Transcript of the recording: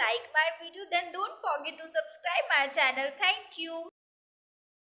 like my video then don't forget to subscribe my channel. Thank you.